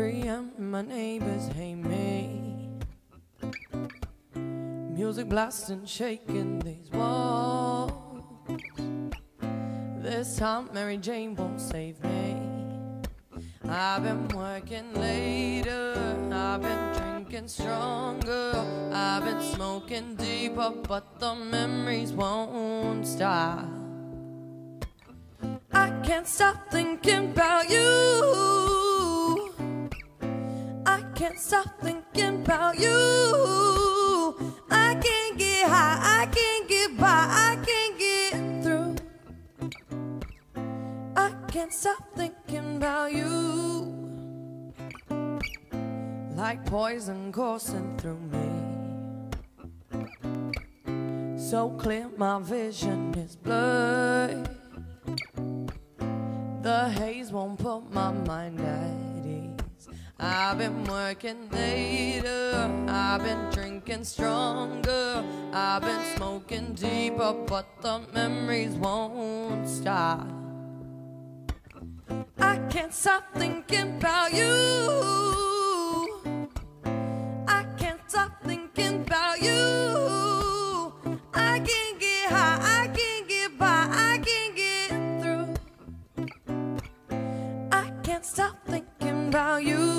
a.m. My neighbors hate me. Music blasting, shaking these walls. This time Mary Jane won't save me. I've been working later, I've been drinking stronger, I've been smoking deeper, but the memories won't stop. I can't stop thinking about you. Stop thinking about you. I can't get high, I can't get by, I can't get through. I can't stop thinking about you. Like poison coursing through me. So clear, my vision is blurred. The haze won't put my mind. I've been working later, I've been drinking stronger, I've been smoking deeper, but the memories won't stop. I can't stop thinking about you. I can't stop thinking about you. I can't get high, I can't get by, I can't get through. I can't stop thinking about you.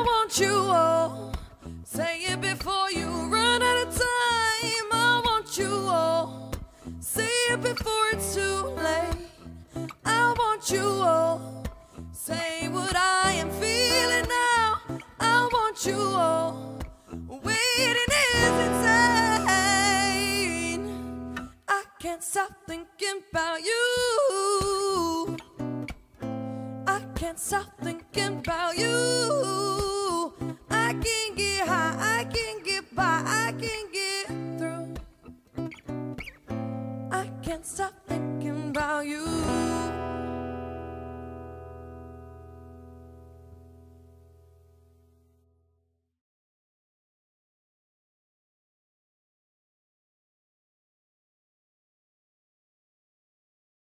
I want you all. Say it before you run out of time. I want you all. Say it before it's too late. I want you all. Say what I am feeling now. I want you all. Waiting is insane. I can't stop thinking about you. I can't stop thinking about you. can't stop